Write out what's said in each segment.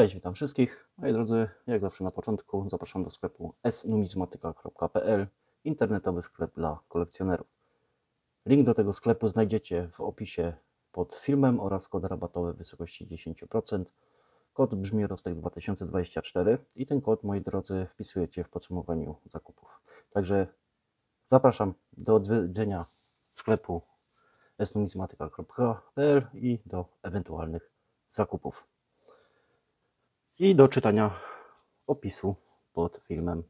Cześć, witam wszystkich. Moi drodzy, jak zawsze na początku zapraszam do sklepu snumizmatyka.pl, internetowy sklep dla kolekcjonerów. Link do tego sklepu znajdziecie w opisie pod filmem oraz kod rabatowy w wysokości 10%. Kod brzmi Rostek 2024 i ten kod, moi drodzy, wpisujecie w podsumowaniu zakupów. Także zapraszam do odwiedzenia sklepu snumizmatyka.pl i do ewentualnych zakupów i do czytania opisu pod filmem.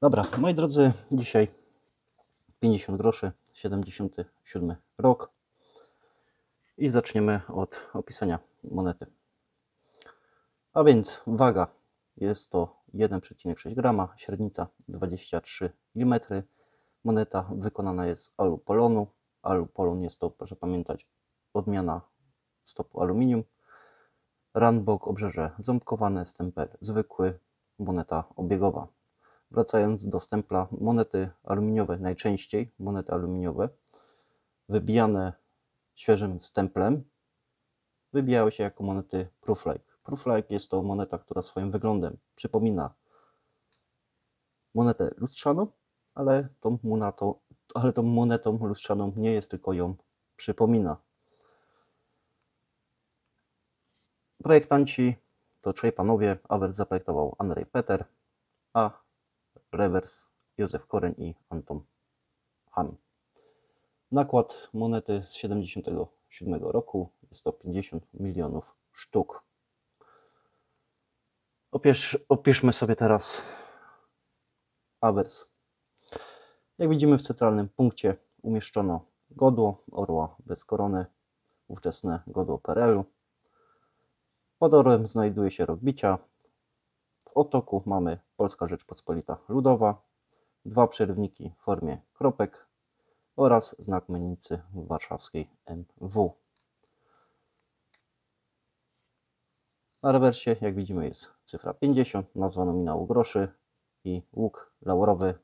Dobra, moi drodzy, dzisiaj 50 groszy, 77 rok i zaczniemy od opisania monety. A więc waga jest to 1,6 grama, średnica 23 mm. Moneta wykonana jest z alupolonu. Alupolon jest to, proszę pamiętać, odmiana stopu aluminium Ranbok, obrzeże ząbkowane, stempel zwykły, moneta obiegowa. Wracając do stempla, monety aluminiowe, najczęściej monety aluminiowe, wybijane świeżym stemplem, wybijały się jako monety Prooflike. Prooflike jest to moneta, która swoim wyglądem przypomina monetę lustrzaną, ale tą, ale tą monetą lustrzaną nie jest, tylko ją przypomina. Projektanci to trzej panowie. Awers zaprojektował Andrzej Peter, a rewers Józef Koreń i Anton Han. Nakład monety z 77 roku jest to 50 milionów sztuk. Opisz, opiszmy sobie teraz awers. Jak widzimy w centralnym punkcie umieszczono godło orła bez korony, ówczesne godło PRL-u pod orłem znajduje się rok bicia. W otoku mamy Polska Rzeczpospolita Ludowa, dwa przerywniki w formie kropek oraz znak mennicy warszawskiej MW. Na rewersie, jak widzimy, jest cyfra 50, nazwa nominału groszy i łuk laurowy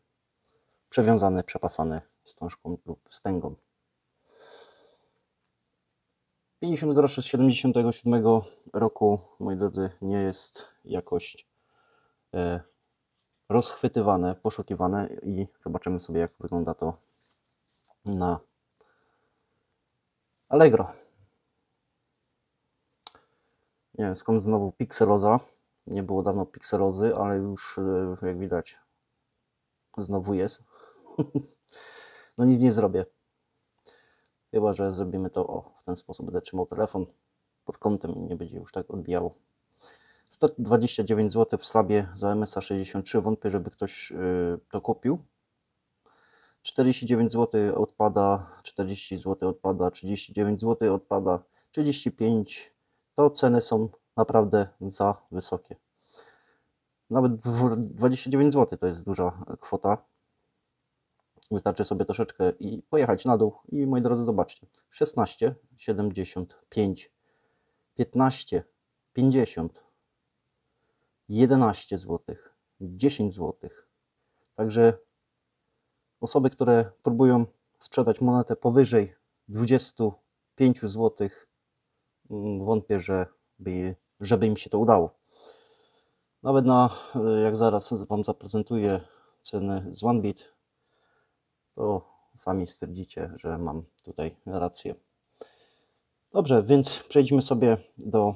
przewiązany, przepasany wstążką lub wstęgą. 50 groszy z 77 roku, moi drodzy, nie jest jakoś e, rozchwytywane, poszukiwane i zobaczymy sobie, jak wygląda to na Allegro. Nie wiem skąd znowu pikseloza. Nie było dawno pikselozy, ale już e, jak widać znowu jest. no nic nie zrobię. Chyba, że zrobimy to o, w ten sposób. Będę trzymał telefon pod kątem i nie będzie już tak odbijało. 129 zł w slabie za MSA 63. Wątpię, żeby ktoś yy, to kupił. 49 zł odpada, 40 zł odpada, 39 zł odpada, 35. To ceny są naprawdę za wysokie. Nawet 29 zł to jest duża kwota. Wystarczy sobie troszeczkę i pojechać na dół i moi drodzy zobaczcie 16, 75, 15, 50, 11 zł, 10 zł. Także osoby, które próbują sprzedać monetę powyżej 25 zł, mm, wątpię, że by, żeby im się to udało. Nawet na, jak zaraz Wam zaprezentuję ceny z OneBit, to sami stwierdzicie, że mam tutaj rację. Dobrze, więc przejdźmy sobie do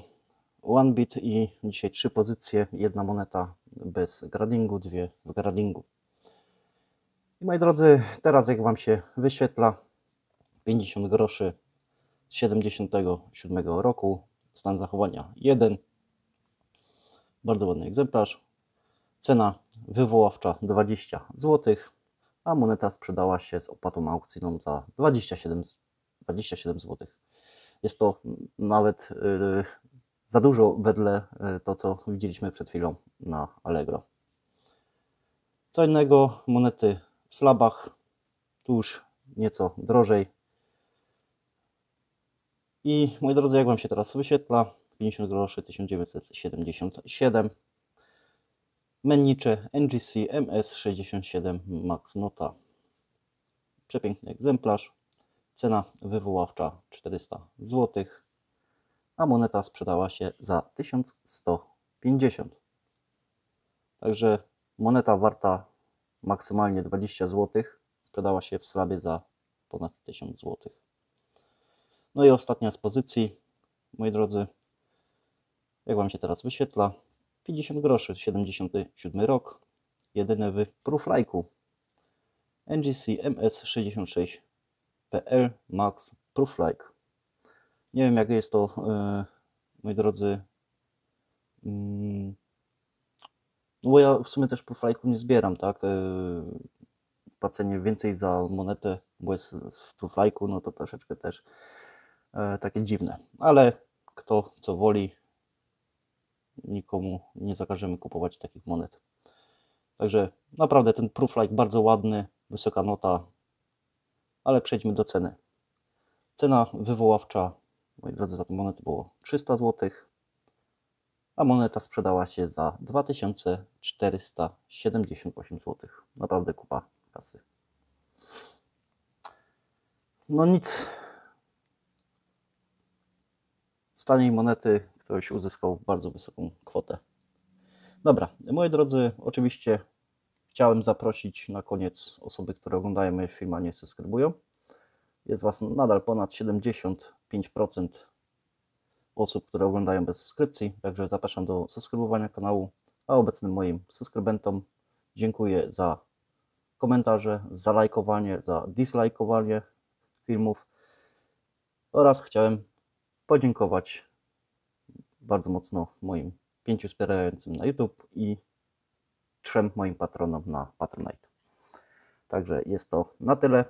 OneBit i dzisiaj trzy pozycje, jedna moneta bez gradingu, dwie w gradingu. I moi drodzy, teraz jak Wam się wyświetla 50 groszy z 77 roku, stan zachowania 1, bardzo ładny egzemplarz, cena wywoławcza 20 złotych a moneta sprzedała się z opłatą aukcyjną za 27, 27 zł. Jest to nawet yy, za dużo wedle yy, to, co widzieliśmy przed chwilą na Allegro. Co innego, monety w slabach, tu już nieco drożej. I moi drodzy, jak Wam się teraz wyświetla, 50 groszy 1977 Mennicze NGC MS67 Max Nota. Przepiękny egzemplarz. Cena wywoławcza 400 zł. a moneta sprzedała się za 1150. Także moneta warta maksymalnie 20 zł sprzedała się w slabie za ponad 1000 zł. No i ostatnia z pozycji, moi drodzy, jak Wam się teraz wyświetla, 50 groszy, 77 rok, jedyny w Prooflike'u. NGC MS66 PL Max Prooflike. Nie wiem jak jest to, yy, moi drodzy, yy, no bo ja w sumie też Prooflike'u nie zbieram, tak? Yy, płacenie więcej za monetę, bo jest w Prooflike'u, no to troszeczkę też yy, takie dziwne. Ale kto co woli, nikomu nie zakażemy kupować takich monet. Także naprawdę ten Prooflike bardzo ładny, wysoka nota, ale przejdźmy do ceny. Cena wywoławcza, moi drodzy, za tę monetę było 300 zł, a moneta sprzedała się za 2478 zł. Naprawdę kupa kasy. No nic. Z taniej monety ktoś uzyskał bardzo wysoką kwotę. Dobra, moi drodzy, oczywiście chciałem zaprosić na koniec osoby, które oglądają moje filmy, a nie subskrybują. Jest Was nadal ponad 75% osób, które oglądają bez subskrypcji, także zapraszam do subskrybowania kanału, a obecnym moim subskrybentom dziękuję za komentarze, za lajkowanie, za dislajkowanie filmów oraz chciałem podziękować bardzo mocno moim pięciu wspierającym na YouTube i trzem moim patronom na Patronite. Także jest to na tyle.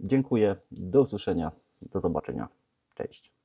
Dziękuję, do usłyszenia, do zobaczenia. Cześć.